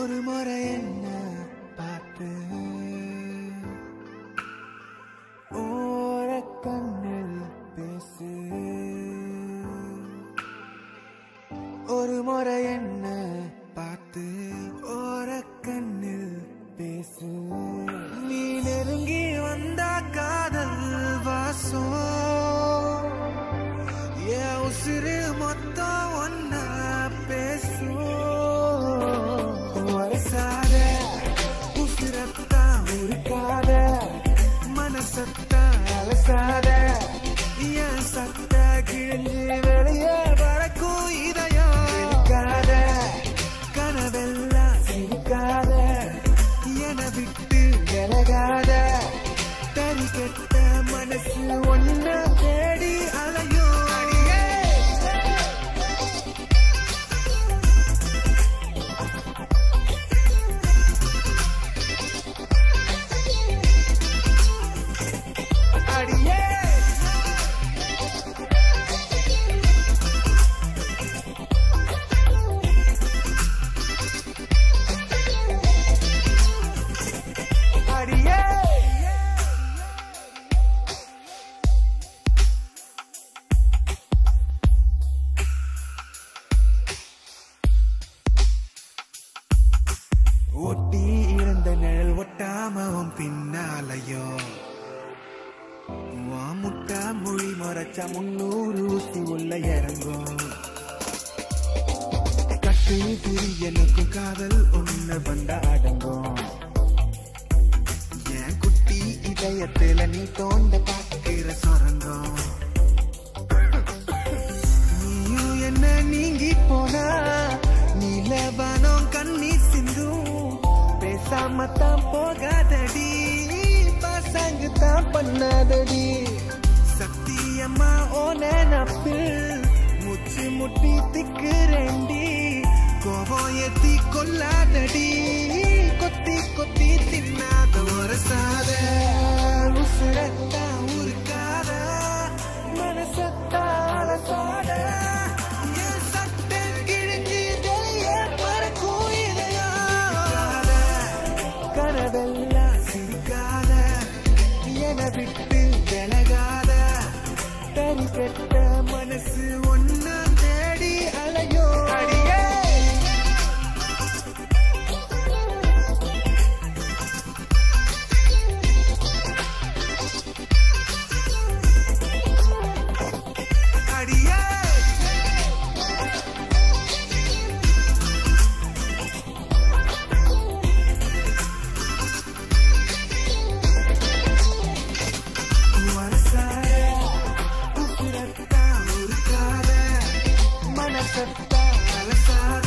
ஒரு முறை என்ன பார்த்து. கண்ணில் பேசு. ஒரு முறை என்ன سادة يا صدق اللي مليان. உன் பின்னாலையோ முட்டா மொழி மறைச்சா முன்னூறு ஊசி உள்ள இறங்கும் கட்டு திரி எனக்கு காதல் ஒண்ணு வந்த அடங்கும் என் குட்டி இதயத்துல நீ தோண்ட பார்க்கிற சொரங்கம் நீயும் என்ன நீங்கி போனா? நீலவானம் கண்ணி சிந்தும். பேசாமத்தான் போகாதடி. பசங்க தான் பண்ணாதடி. சத்தியம்மா ஓ நினப்பு முச்சு முட்டி திக்குறேண்டி கோபம் ஏத்தி கொல்லாதடி goodbye.